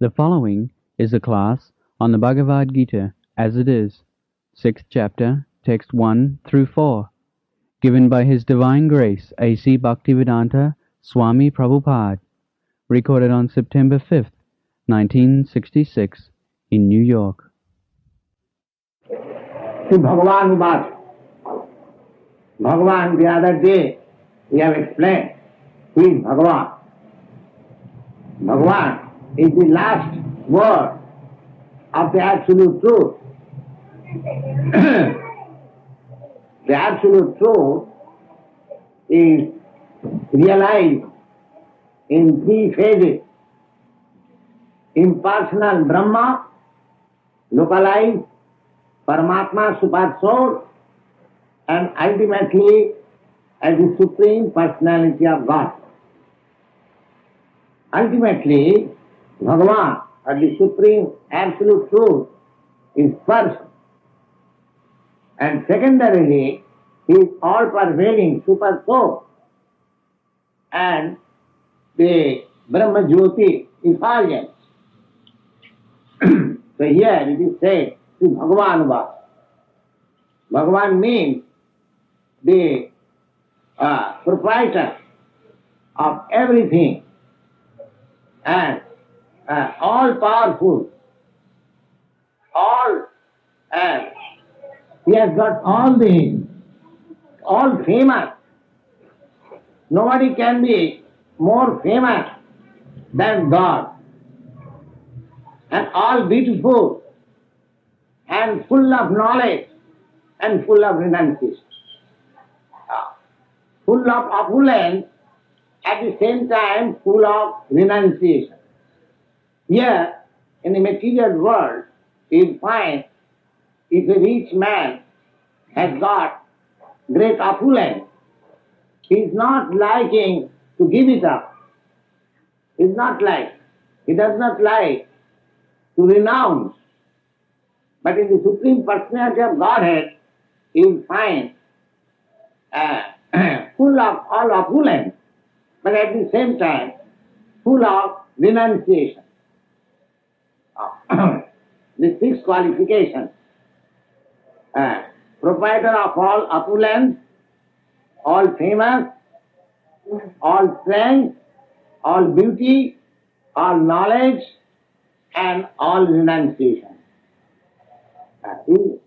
The following is a class on the Bhagavad Gita as it is, sixth chapter, text 1 through 4, given by His Divine Grace A.C. Bhaktivedanta Swami Prabhupada, recorded on September 5th, 1966, in New York. Bhagavan. Bhagavan, the other day, we have explained who is Bhagavan. Bhagavan is the last word of the absolute truth. the absolute truth is realized in three phases. Impersonal Brahma, localized Paramatma Super Soul, and ultimately as the Supreme Personality of God. Ultimately, Bhagavan or the supreme absolute truth is first and secondarily is all pervading supersoul and the Brahma jyoti is all yes so here it is said Bhagavan was. Bhagavan mean the proprietor of everything and uh, all powerful, all, and he has got all the, all famous. Nobody can be more famous than God. And all beautiful and full of knowledge and full of renunciation. Ah, Full of opulence, at the same time full of renunciation. Here, in the material world, you find if a rich man has got great opulence, he is not liking to give it up. He is not like, he does not like to renounce but in the Supreme Personality of Godhead, you will find uh, full of all opulence, but at the same time full of renunciation. the six qualifications. Uh, proprietor of all opulence, all famous, all strength, all beauty, all knowledge, and all renunciation. Uh, in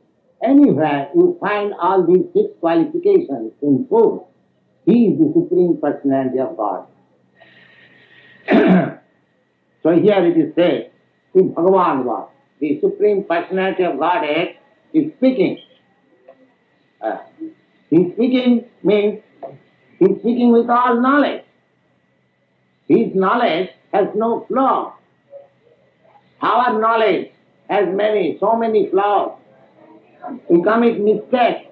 anywhere you find all these six qualifications in full. He is the Supreme Personality of God. so here it is said, see Bhagavan the Supreme Personality of Godhead is speaking. Uh, his speaking means he's speaking with all knowledge. His knowledge has no flaw. Our knowledge has many, so many flaws. We commit mistakes.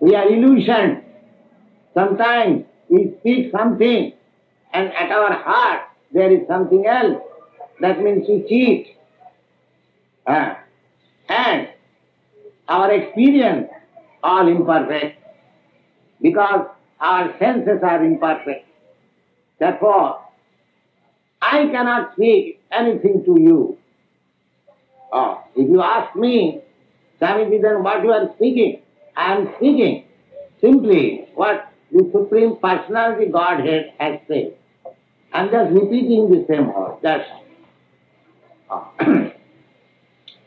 We are illusioned. Sometimes we speak something and at our heart there is something else. That means we cheat. Ah. And our experience all imperfect because our senses are imperfect. Therefore, I cannot speak anything to you Oh, if you ask me, Swamiji, then what you are speaking? I am speaking simply what the Supreme Personality Godhead has said. I am just repeating the same word. Oh.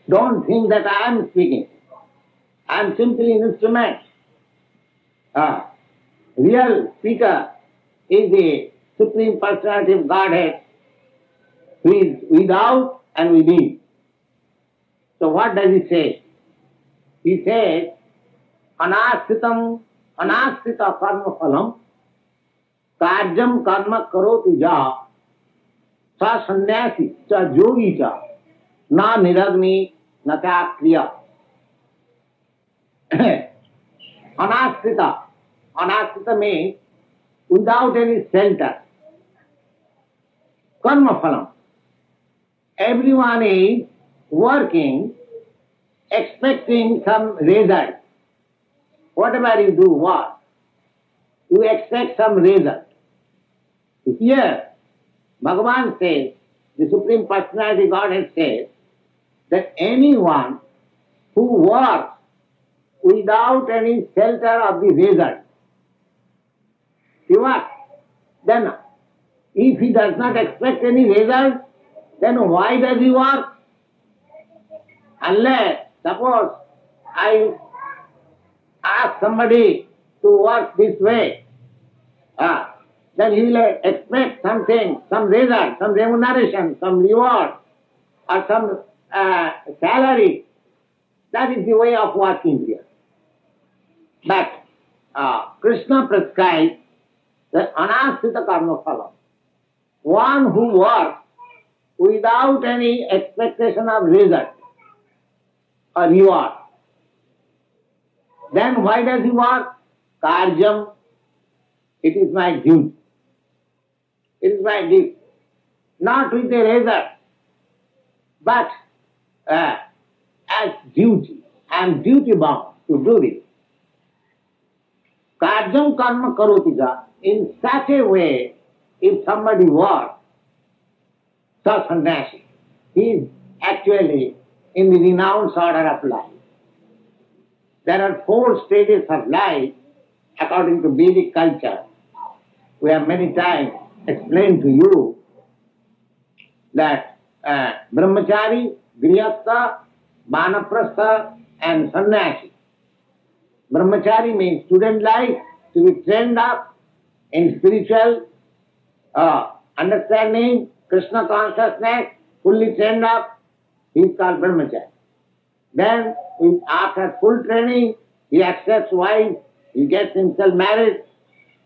Don't think that I am speaking. I am simply an instrument. Ah, real speaker is the Supreme Personality of Godhead who is without and within. So what does he say? He says, अनाश्रितम अनाश्रित कर्म फलम कार्यम कर्म करो तुझा सा संन्यासी चाह जोगी चा, ना निरग्नि, न क्या क्रिया। अनाश्रित अनाश्रित में विदाउट एनी सेंटर कर्म फलम every one is working expecting some razor whatever you do what you expect some result yes Bhagavan says, the Supreme Personality Godhead says that anyone who works without any shelter of the result, he works. Then, if he does not expect any result, then why does he work? Unless, suppose, I ask somebody to work this way, ah, then he will expect something, some result, some remuneration, some reward, or some uh, salary. That is the way of working here. But uh, Krishna prescribes the anashrita karma phala. One who works without any expectation of result or reward. Then why does he work? Karjam, it is my duty. Is my duty. Not with a razor, but uh, as duty. I am duty bound to do this. Karjam karma karotika, in such a way, if somebody works, such sannyasi, he is actually in the renounced order of life. There are four stages of life according to Vedic culture. We have many times explained to you that uh, brahmachari, grihastha, vanaprastha and sannyasi. Brahmachari means student life to be trained up in spiritual uh, understanding, Krishna consciousness, fully trained up, he is called brahmachari. Then, after full training, he accepts wife, he gets himself married,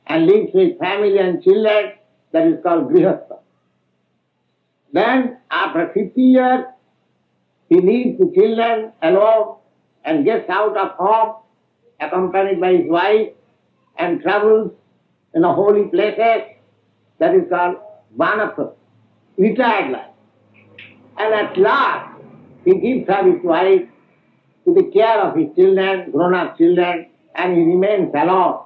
and lives with family and children, that is called grihastha. Then, after 50 years, he leaves the children alone and gets out of home, accompanied by his wife, and travels in the holy places, that is called vanaprastha, retired life. And at last, he gives up his wife to the care of his children, grown-up children, and he remains alone.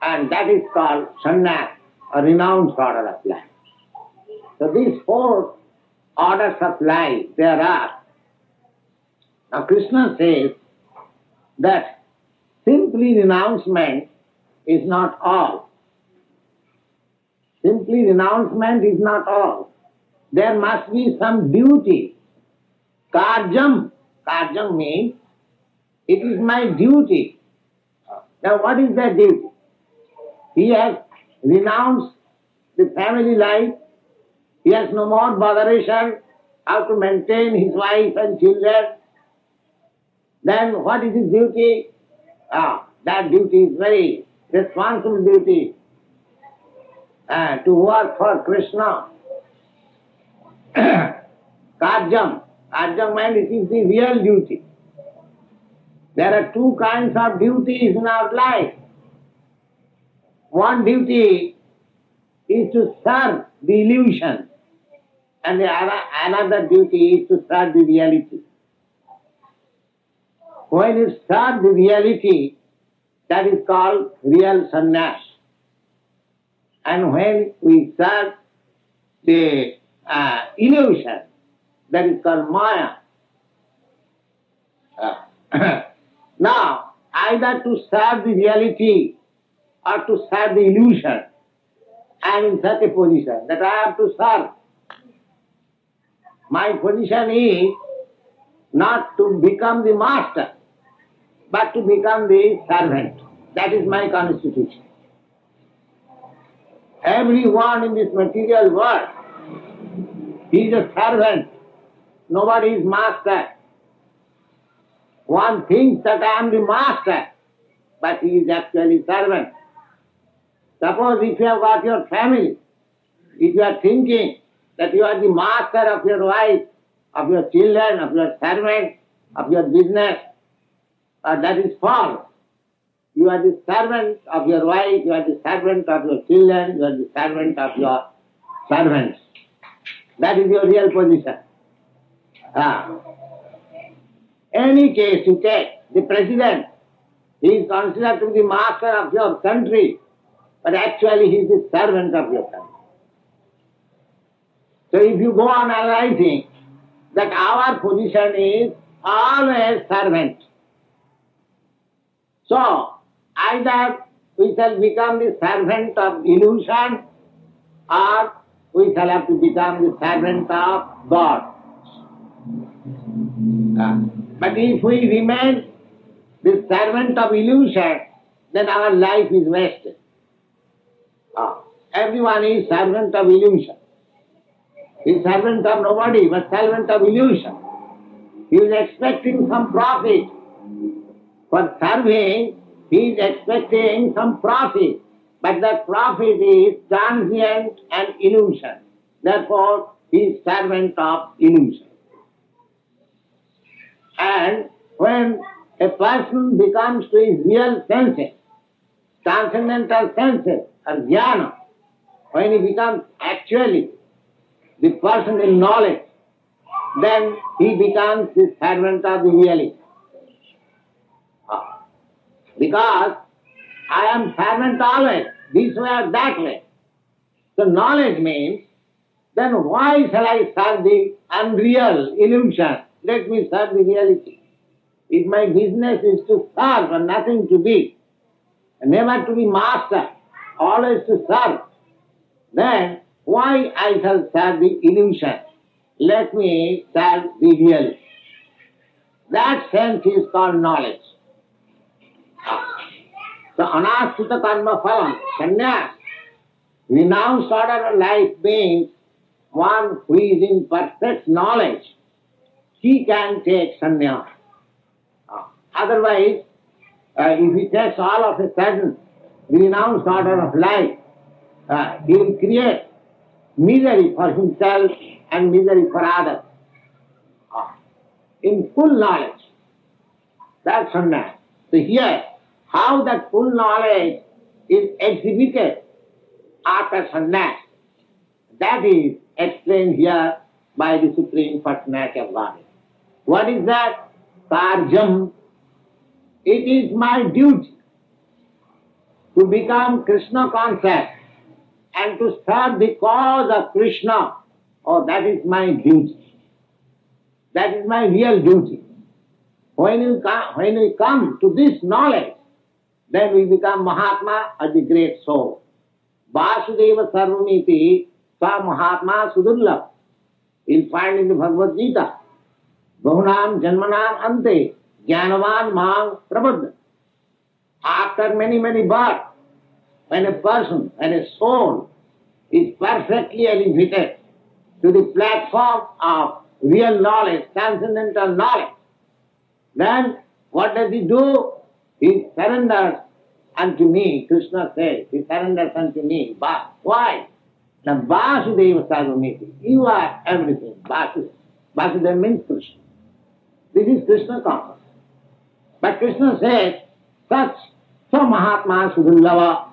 And that is called sannyas, a renounced order of life. So these four orders of life there are. Now Krishna says that simply renouncement is not all. Simply renouncement is not all. There must be some duty. Karjam. Karjam means it is my duty. Now what is that duty? He has renounced the family life. He has no more botheration how to maintain his wife and children. Then what is his duty? Ah, that duty is very responsible duty. uh, to work for Krishna. Karjam. Karjam means it is the real duty. There are two kinds of duties in our life. One duty is to serve the illusion, and the other, another duty is to serve the reality. When you serve the reality, that is called real sannyas. And when we serve the uh, illusion, that is called maya. Uh, now, either to serve the reality or to serve the illusion, I am in such a position that I have to serve. My position is not to become the master, but to become the servant. That is my constitution. Everyone in this material world, is a servant. Nobody is master. One thinks that I am the master, but he is actually servant. Suppose if you have got your family, if you are thinking that you are the master of your wife, of your children, of your servant, of your business, uh, that is false. You are the servant of your wife, you are the servant of your children, you are the servant of your servants. That is your real position. Ah. Any case you take, the president, he is considered to be the master of your country, but actually he is the servant of your. So if you go on analyzing that our position is always servant. So either we shall become the servant of illusion or we shall have to become the servant of God. Uh, but if we remain the servant of illusion, then our life is wasted. Uh, everyone is servant of illusion. He is servant of nobody, but servant of illusion. He is expecting some profit. For serving, he is expecting some profit. But that profit is transient and illusion. Therefore, he is servant of illusion. And when a person becomes to his real senses, transcendental senses, or jnana, when he becomes actually the person in knowledge, then he becomes the servant of the reality. Ah. Because I am servant always, this way or that way. So knowledge means, then why shall I serve the unreal illusion? Let me serve the reality. If my business is to serve and nothing to be, never to be master, always to serve, then why I shall serve the illusion? Let me serve the real. That sense is called knowledge. So anashrita karma phalam, sannyas, renounced order of life means one who is in perfect knowledge, he can take sannyas. Otherwise, uh, if he takes all of a sudden renounced order of life, uh, he will create misery for himself and misery for others. Uh, in full knowledge, that's sannyas. So here, how that full knowledge is exhibited after sannyas, that is explained here by the Supreme Personality of Godhead. What is that? Karjam. It is my duty to become Krishna conscious and to serve the cause of Krishna. Oh, that is my duty. That is my real duty. When you come, when we come to this knowledge, then we become Mahatma or the great soul. Vasudeva Sarvamiti Sa Mahatma Sudurlabh. You'll find in the Bhagavad Gita. Bahunam Janmanam Ante Jnanavan Mang Prabhuddha. After many, many births, when a person, when a soul is perfectly elevated to the platform of real knowledge, transcendental knowledge, then what does he do? He surrenders unto me, Krishna says, he surrenders unto me. But why? The Vasudeva Sarvamiti. You are everything. Vasudeva. Vasudeva means Krishna. This is Krishna consciousness. But Krishna says, such so Mahatma Sudurlava,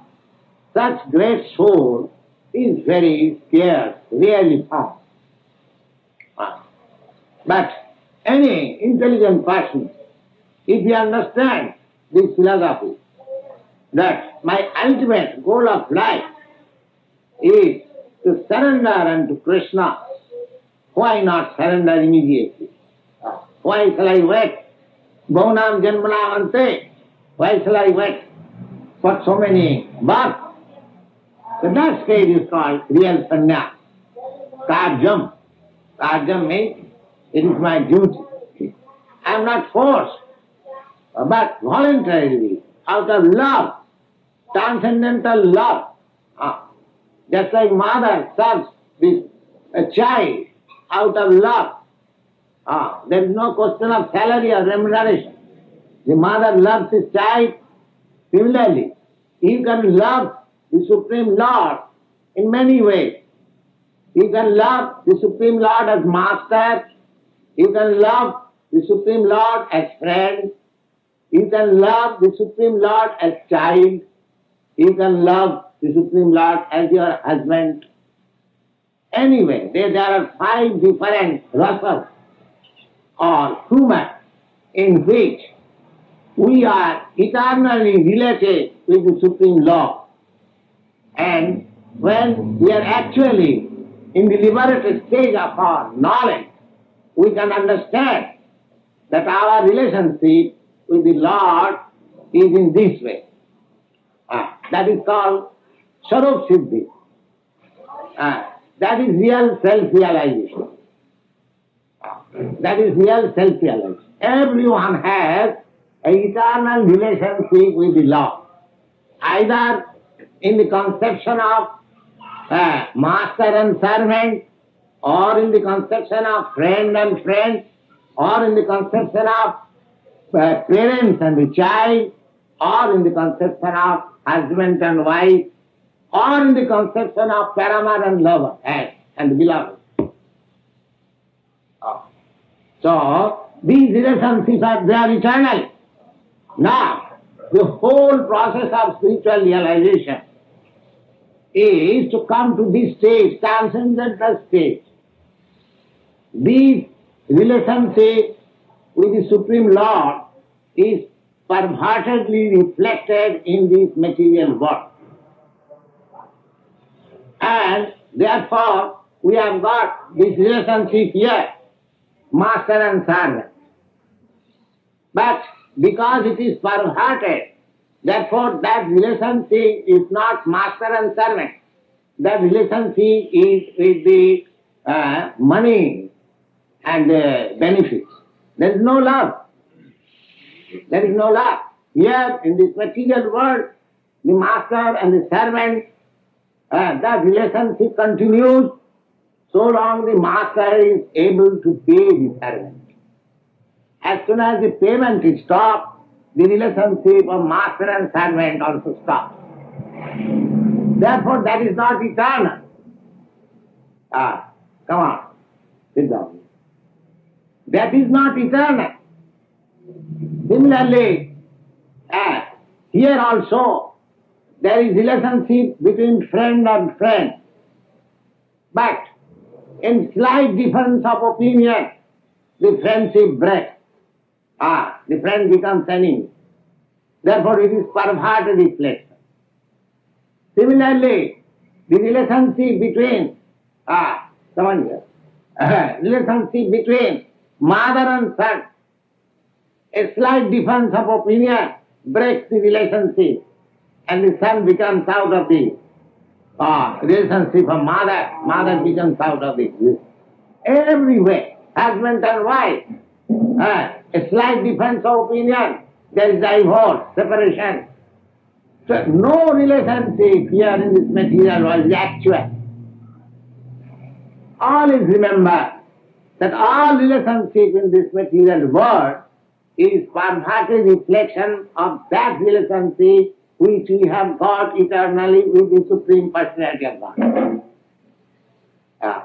such great soul is very scarce, really found. Ah. But any intelligent person, if he understands this philosophy, that my ultimate goal of life is to surrender unto Krishna, why not surrender immediately? Why shall I wait? Bahunam Janmanam. Why shall I wait for so many births? So that stage is called real sannyas. Karjam. Karjam means it is my duty. I am not forced, but voluntarily, out of love, transcendental love. Ah. Just like mother serves this a child out of love. Ah, there is no question of salary or remuneration. The mother loves his child similarly. You can love the Supreme Lord in many ways. You can love the Supreme Lord as master. You can love the Supreme Lord as friend. You can love the Supreme Lord as child. You can love the Supreme Lord as your husband. Anyway, there, there are five different rasas or humor in which we are eternally related with the Supreme Law. And when we are actually in the liberated stage of our knowledge, we can understand that our relationship with the Lord is in this way. Ah, that is called Sarup Siddhi. Ah, that is real self-realization. That is real self-realization. Everyone has an eternal relationship with the Lord, either in the conception of uh, master and servant, or in the conception of friend and friend, or in the conception of uh, parents and the child, or in the conception of husband and wife, or in the conception of paramour and lover and, and beloved. Oh. So, these relationships are they are eternal. Now, the whole process of spiritual realization is to come to this stage, transcendental stage. This relationship with the Supreme Lord is pervertedly reflected in this material world. And therefore, we have got this relationship here, master and servant. But because it is perverted, therefore that relationship is not master and servant. That relationship is with the uh, money and the benefits. There is no love. There is no love. Here in this material world, the master and the servant, uh, that relationship continues so long the master is able to pay the servant. As soon as the payment is stopped, the relationship of master and servant also stops. Therefore, that is not eternal. Ah, come on, sit down. That is not eternal. Similarly, uh, here also there is relationship between friend and friend. But in slight difference of opinion, the friendship breaks. Ah, the friend becomes enemy. Therefore, it is perverted reflection. Similarly, the relationship between, ah, come on here, uh, relationship between mother and son, a slight difference of opinion breaks the relationship and the son becomes out of the ah, relationship of mother, mother becomes out of the Everywhere, husband and wife, uh, a slight difference of opinion, there is divorce, separation. So no relationship here in this material world is actual. Always remember that all relationship in this material world is perverted reflection of that relationship which we have got eternally with the Supreme Personality of God. Uh,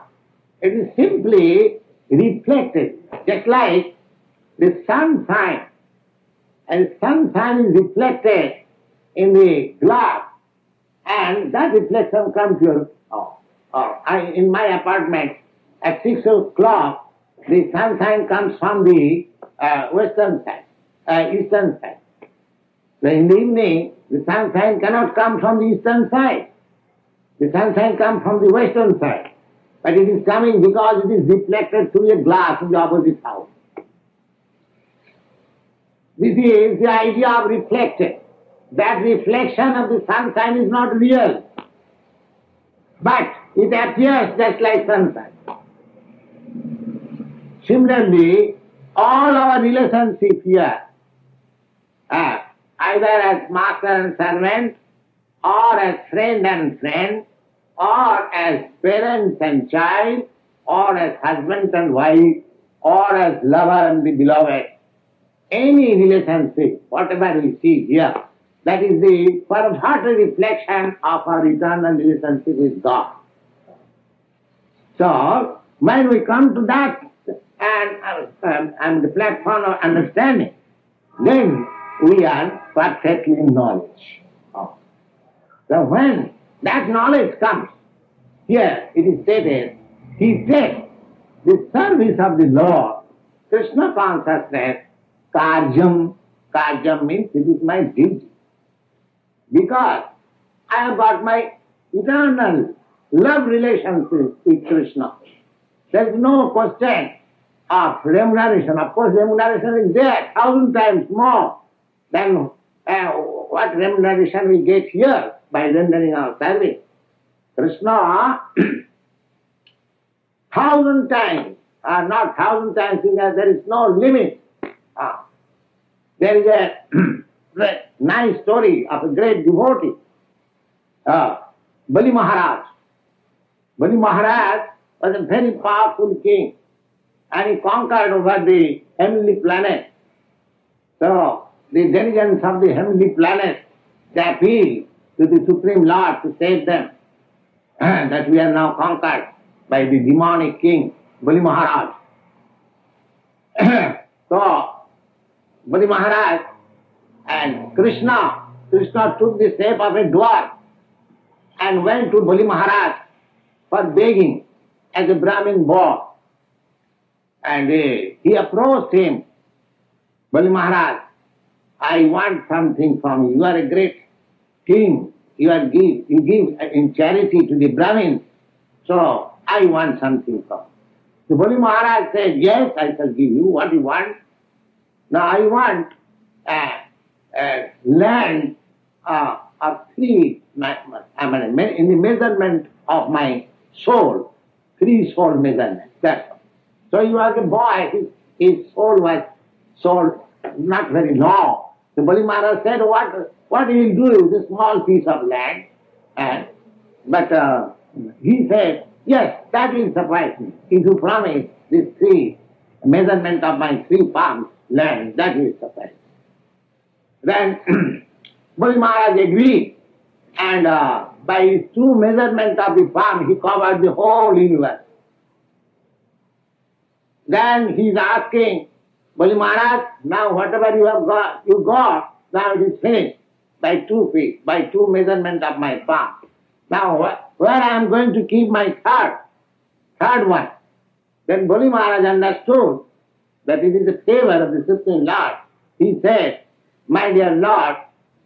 it is simply reflected, just like the sunshine. And sunshine is reflected in the glass, and that reflection comes here. Oh, oh, I, in my apartment, at six o'clock, the sunshine comes from the uh, western side, uh, eastern side. So in the evening, the sunshine cannot come from the eastern side. The sunshine comes from the western side. But it is coming because it is reflected through a glass in the opposite house. This is the idea of reflected. That reflection of the sunshine is not real. But it appears just like sunshine. Similarly, all our relationship here, uh, either as master and servant, or as friend and friend, or as parents and child, or as husband and wife, or as lover and the beloved, any relationship, whatever we see here, that is the perverted reflection of our eternal relationship with God. So, when we come to that and, um, and the platform of understanding, then we are perfectly in knowledge. So when that knowledge comes, here it is stated, he takes the service of the Lord, Krishna consciousness, Karjam, Karjam means it is my duty. Because I have got my eternal love relationship with Krishna. There is no question of remuneration. Of course, remuneration is there thousand times more than uh, what remuneration we get here by rendering our service. Krishna, thousand times, uh, not thousand times, there is no limit. Uh, there is a nice story of a great devotee, uh, Bali Maharaj. Bali Maharaj was a very powerful king and he conquered over the heavenly planet. So the denizens of the heavenly planet, they appeal to the Supreme Lord to save them. that we are now conquered by the demonic king, Bali Maharaj. so, Bali Maharaj and Krishna, Krishna took the shape of a dwarf and went to Bali Maharaj for begging as a Brahmin boy. And uh, he approached him, Bali Maharaj, I want something from you. You are a great king. You are give you give in charity to the Brahmins. So I want something from you. So Bali Maharaj said, Yes, I shall give you what you want. Now I want uh, uh, land uh, of three, I mean, in the measurement of my soul, three soul measurement. That's all. So you are a boy, his, his soul was soul not very long. The Bali Maharaj said, what, what will you do with this small piece of land? And, but uh, he said, yes, that will suffice me. If you promise this three measurement of my three palms land, that will suffice. Then Bali Maharaj agreed and uh, by his true measurement of the palm, he covered the whole universe. Then he is asking, Bali Maharaj, now whatever you have got, you got, now it is finished by two feet, by two measurement of my palm. Now where I am going to keep my third, third one? Then Bali Maharaj understood that it is the favor of the Supreme Lord. He said, My dear Lord,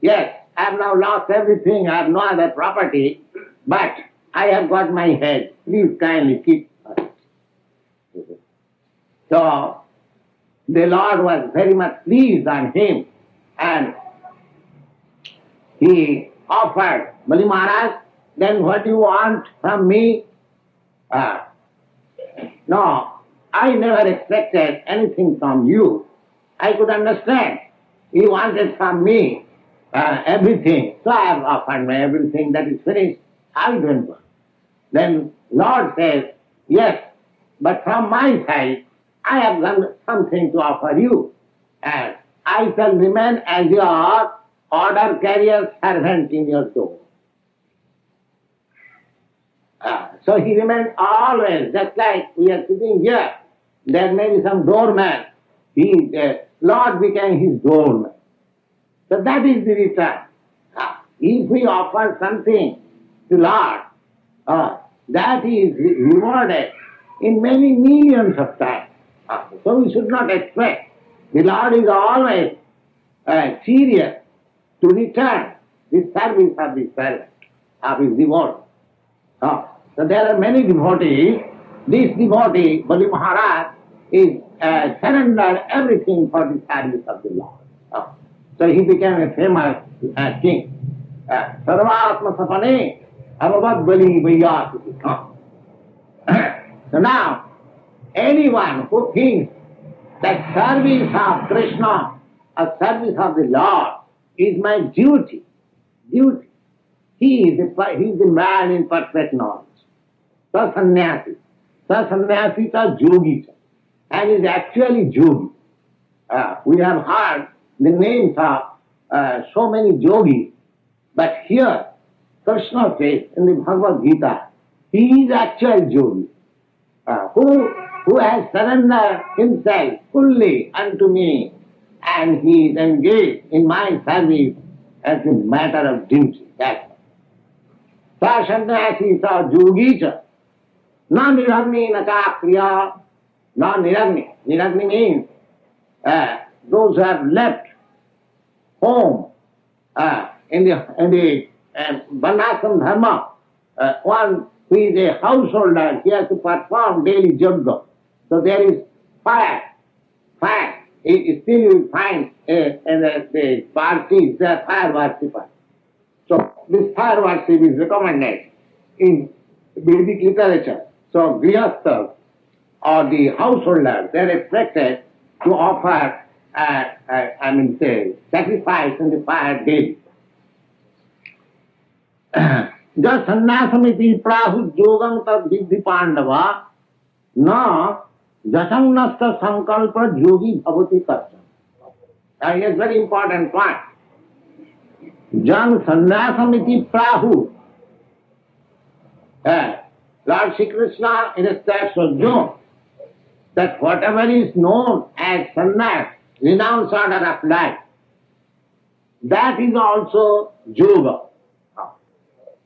yes, I have now lost everything, I have no other property, but I have got my head. Please kindly keep. it. So the Lord was very much pleased on him and he offered, Bali Maharaj, then what do you want from me? Uh, no, I never expected anything from you. I could understand. He wanted from me uh, everything. So I have offered me everything that is finished. I don't want. Then Lord says, yes, but from my side, I have done something to offer you. And I shall remain as your order carrier servant in your door. Uh, so he remained always, just like we are sitting here. There may be some doorman. He, uh, Lord became his doorman. So that is the return. If we offer something to Lord, uh, that is rewarded in many millions of times. Uh, so we should not expect. The Lord is always uh, serious to return the service of the servant, of his devotee. Uh, so there are many devotees. This devotee, Bali Maharaj, is uh, surrendered everything for the service of the Lord. Uh, so he became a famous uh, king. Sarvatma Sapane Abhavad Bali So now, anyone who thinks that service of Krishna or service of the Lord is my duty, duty, he is a, he is the man in perfect knowledge. So sannyasi. So sannyasi is yogi and is actually yogi. Uh, we have heard the names of uh, so many yogis, but here Krishna says in the Bhagavad Gita, he is actual yogi, uh, who, who has surrendered himself fully unto me and he is engaged in my service as a matter of duty. That's sannyasi sa yogi na niragni na ka kriya, na niragni. Niragni means uh, those who have left home uh, in the in the uh, Dharma, uh, one who is a householder, he has to perform daily yoga. So there is fire. Fire. It, still you find uh, the, the Parsis, are fire worshipper. So this fire worship is recommended in Vedic literature. So grihasthas or the householders, they are expected to offer, uh, uh, I mean, say, sacrifice in the fire daily. जब संन्यासमिति प्राहु जोगं तद विधि पांडव न जसंगस्त संकल्प योगी भवती कर्तव्य is very important point जन संन्यासमिति प्राहु Lord Sri Krishna instructs Arjuna that whatever is known as sannyas, renounced order of life, that is also yoga.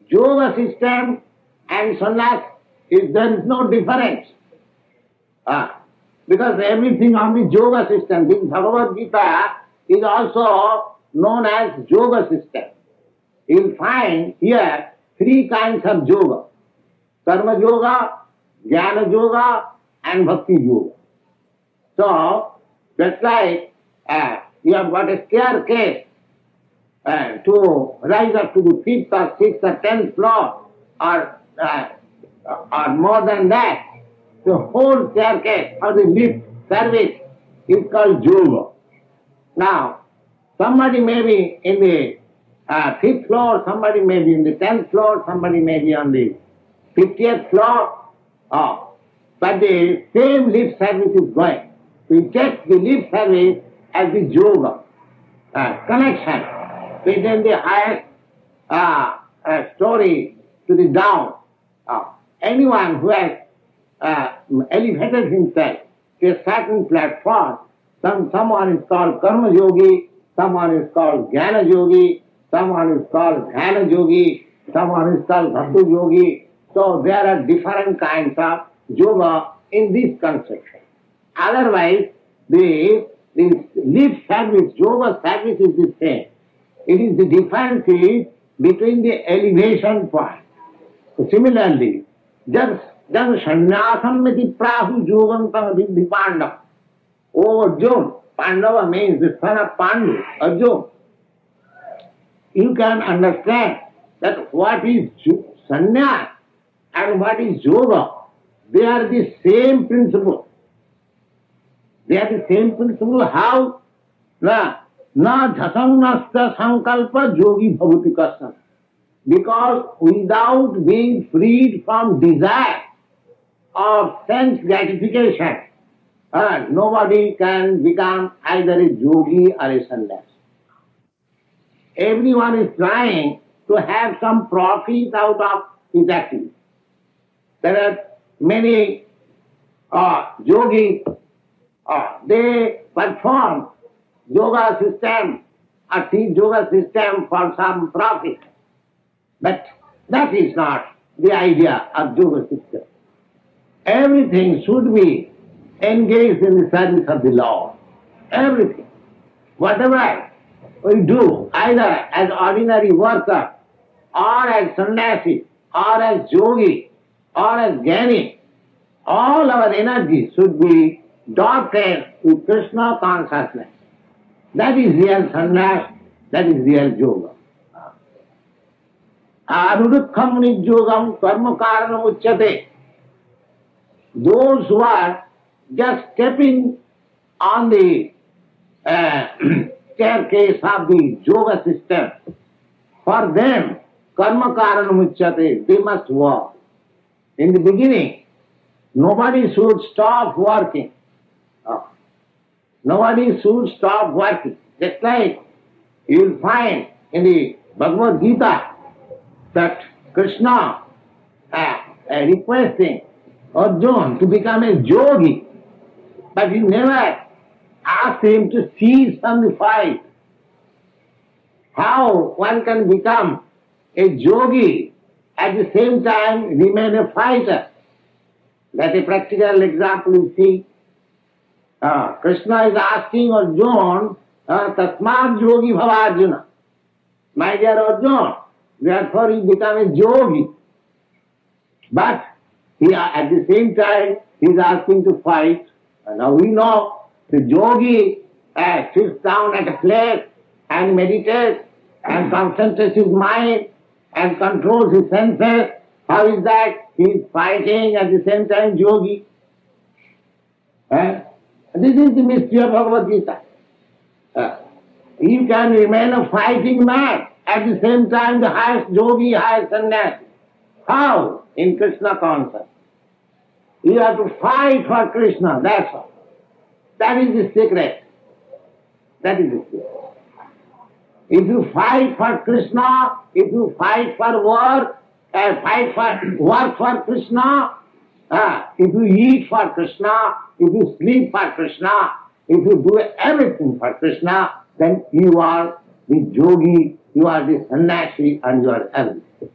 yoga system and sannyas, is, there is no difference. Ah, because everything on the yoga system, this Bhagavad Gita is also known as yoga system. You will find here three kinds of yoga. Karma yoga, jnana yoga and bhakti yoga. So, just like uh, you have got a staircase uh, to rise up to the fifth or sixth or tenth floor or, uh, or more than that, the whole staircase or the lift service is called yoga. Now, somebody may be in the uh, fifth floor, somebody may be in the tenth floor, somebody may be on the fiftieth floor, oh, but the same lift service is going. We take the lift service as the yoga uh, connection within the highest uh, uh, story to the down. Uh, anyone who has uh, elevated himself to a certain platform, some, someone is called Karma Yogi, someone is called Jnana Yogi, someone is called Dhyana Yogi, someone is called Bhakti Yogi. So there are different kinds of yoga in this conception. Otherwise, the, the lip service, yoga service is the same. It is the difference between the elevation point. So similarly, just just sannyasam iti prahu yogantam vidhi pandav. Oh Arjun, Pandava means the son of Pandu, Arjun. You can understand that what is sannyas and what is yoga, they are the same principle. They are the same principle. How? Na dhasam nasta sankalpa yogi bhavati kasam. Because without being freed from desire of sense gratification, uh, nobody can become either a yogi or a sannyasi. Everyone is trying to have some profit out of his activity. There are many uh, yogis, uh, they perform yoga system or teach yoga system for some profit. But that is not the idea of yoga system. Everything should be engaged in the service of the Lord. Everything. Whatever we do, either as ordinary worker, or as sannyasi, or as yogi, or as jnani, all our energy should be darkened with Krishna consciousness. That is real sannyas, that is real yoga. Anurukham nijyogam karma karana uchyate. Those who are just stepping on the uh, staircase of the yoga system, for them, karma karana uchyate, they must work. In the beginning, nobody should stop working. Nobody should stop working. Just like you will find in the Bhagavad Gita that Krishna uh, requesting Arjuna to become a yogi, but he never asked him to cease from the fight. How one can become a yogi at the same time remain a fighter? That's a practical example you see Uh, Krishna is asking Arjuna, uh, Tasmad Yogi Bhava. My dear Arjuna, therefore he become a yogi. But he, at the same time, he is asking to fight. And now we know the yogi uh, sits down at a place and meditates and concentrates his mind and controls his senses. How is that? He is fighting at the same time yogi. Uh, this is the mystery of Bhagavad Gita. Uh, you can remain a fighting man at the same time the highest yogi, highest sannyasi. How? In Krishna consciousness. You have to fight for Krishna, that's all. That is the secret. That is the secret. If you fight for Krishna, if you fight for work, uh, fight for work for Krishna, uh, if you eat for Krishna, if you sleep for Krishna, if you do everything for Krishna, then you are the yogi, you are the sannyasi, and you are everything.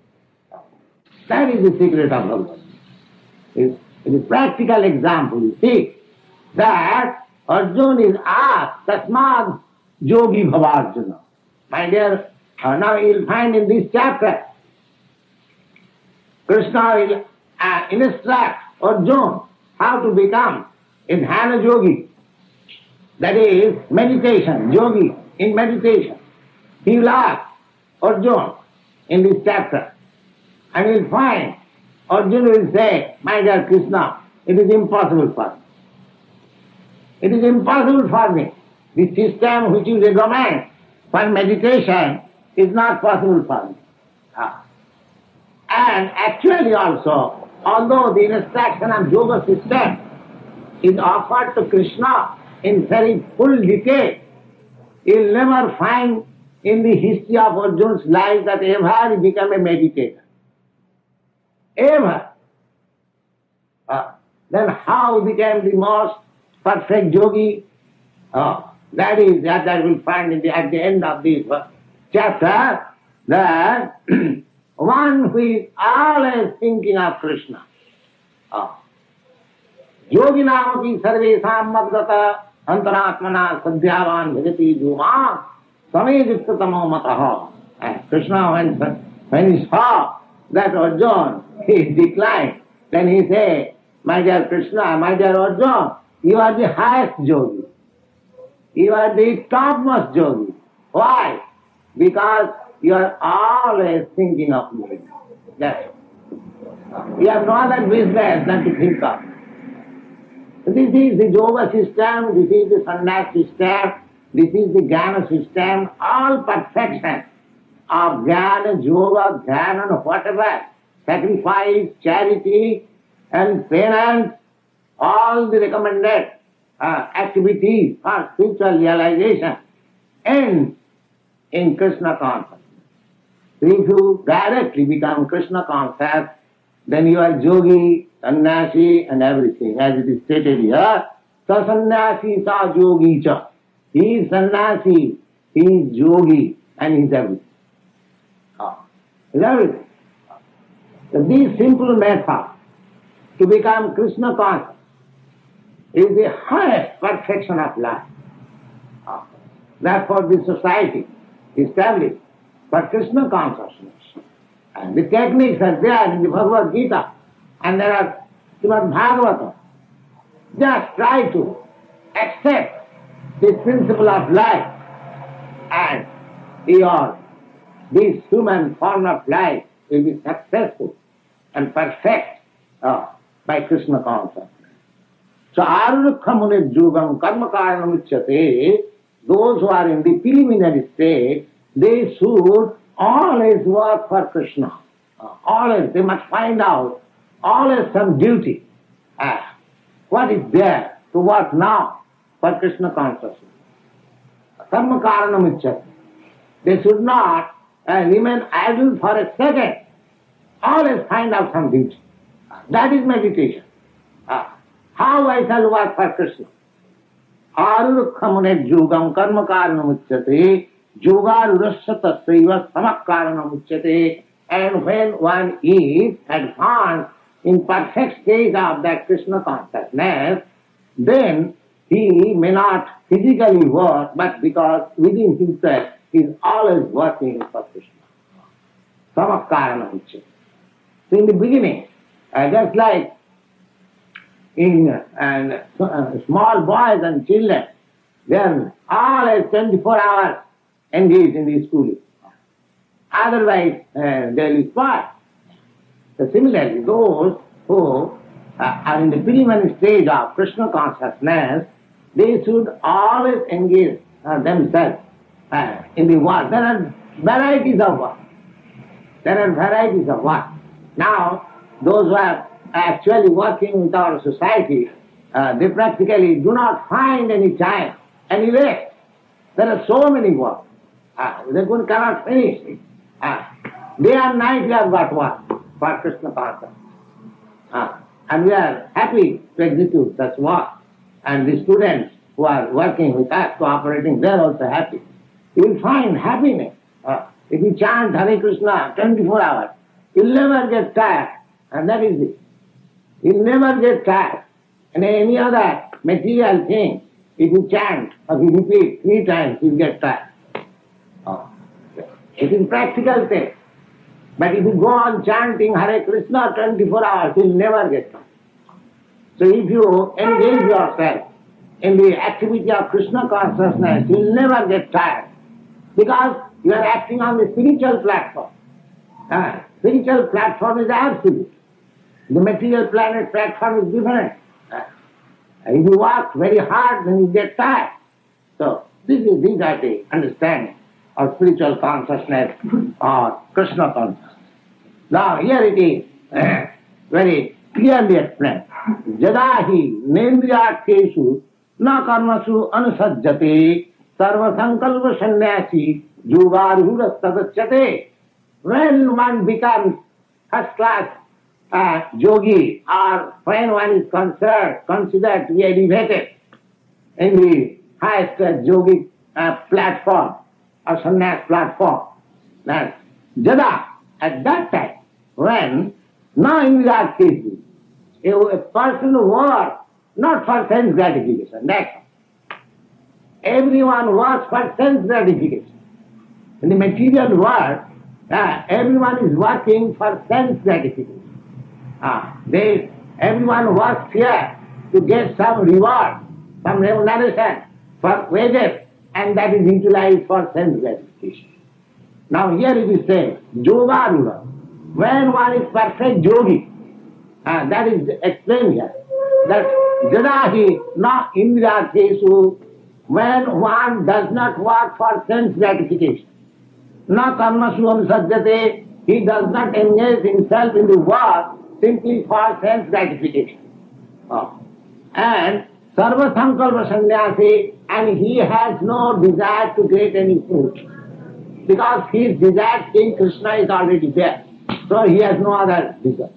That is the secret of Bhagavad. It's, it's a practical example, you see, that Arjuna is asked, Tasmad Yogi Bhavarjuna. My dear, uh, now you'll find in this chapter, Krishna will uh, instruct Arjuna how to become a Dhyana Yogi. That is meditation, yogi in meditation. He will ask Arjuna in this chapter, and you will find Arjuna will say, My dear Krishna, it is impossible for me. It is impossible for me. The system which you recommend for meditation is not possible for me. Ah. And actually also, although the instruction of yoga system is offered to Krishna in very full detail, you'll never find in the history of Arjuna's life that ever he became a meditator. Ever. Uh, then how he became the most perfect yogi? Uh, that is that, that we'll find in the, at the end of this chapter that one who is always thinking of Krishna. Uh, योगी नाम की सर्वेशा मदगत अंतरात्मना सद्यावान भजती धूमा समय युक्त तमो मत Krishna when, when he saw that Arjuna he declined, then he said, My dear Krishna, my dear Arjuna, you are the highest yogi. You are the topmost yogi. Why? Because you are always thinking of me. That's You have no other business than to think of. This is the yoga system, this is the sannyas system, this is the jnana system, all perfection of jnana, yoga, dhyana, whatever, sacrifice, charity, and penance, all the recommended uh, activities for spiritual realization ends in Krishna consciousness. If you directly become Krishna conscious, then you are yogi, sannyasi, and everything, as it is stated here. Sa sannyasi sa yogi cha. He is sannyasi, he is yogi, and he is everything. Ah, everything. So this simple method to become Krishna conscious is the highest perfection of life. Therefore, the society established for Krishna consciousness. And the techniques are there in the Bhagavad Gita, and there are Srimad Bhagavatam. Just try to accept this principle of life, and your this human form of life will be successful and perfect uh, by Krishna consciousness. चारुख मुनि युग कर्म कारण उच्यते those are in the preliminary state they should always work for Krishna always they must find out always some duty what is there to work now for Krishna consciousness कर्म कारण उच्यते they should not remain idle for a second always find out some duty that is meditation Ah. How I shall work for Krishna? Arurukhamune jugam karma karanam uchyate yogarurasya tasaiva samak karanam uchyate and when one is advanced in perfect state of that Krishna consciousness, then he may not physically work, but because within himself he is always working for Krishna. Samak karanam uchyate. So in the beginning, Uh, just like in uh, uh, small boys and children, they are always 24 hours engaged in the schooling. Otherwise, uh, they will spoil. So similarly, those who uh, are in the preliminary stage of Krishna consciousness, they should always engage uh, themselves uh, in the work. There are varieties of work. There are varieties of work. Now, those who are actually working with our society, uh, they practically do not find any time, any rest. There are so many work. Uh, they cannot finish it. Uh, day and night we have got work for Krishna consciousness. Uh, and we are happy to execute such work. And the students who are working with us, cooperating, they are also happy. You will find happiness. Uh, if you chant Hare Krishna 24 hours, you'll never get tired. And that is it. You'll never get tired. And any other material thing, if you chant or you repeat three times, you'll get tired. Oh. It is practical thing. But if you go on chanting Hare Krishna 24 hours, you'll never get tired. So if you engage yourself in the activity of Krishna consciousness, you'll never get tired. Because you are acting on the spiritual platform. Uh, spiritual platform is absolute. The material planet platform is different. Uh, if you work very hard, then you get tired. So this is these are the understanding of spiritual consciousness or Krishna consciousness. Now here it is uh, very clearly explained. Jada hi nendriyakeshu na karmasu anusajjate sarvasankalpa sannyasi juvarhurastadachyate. When one becomes first class uh, yogi or when one is considered, considered to be elevated in the highest uh, yogic uh, platform or sannyas platform, then jada, at that time, when now in that case, a, a person works not for sense gratification, that's. Everyone works for sense gratification. In the material world, uh, everyone is working for sense gratification. Ah, they, everyone works here to get some reward, some remuneration for wages, and that is utilized for sense gratification. Now here it is saying, yoga ruler. When one is perfect yogi, ah, that is explained here, that jadahi na indriyathesu, when one does not work for sense gratification, na karmasu sajjate, he does not engage himself in the work simply for sense gratification. Oh. And sarva sankalpa sannyasi, and he has no desire to get any fruit. Because his desire in Krishna is already there. So he has no other desire.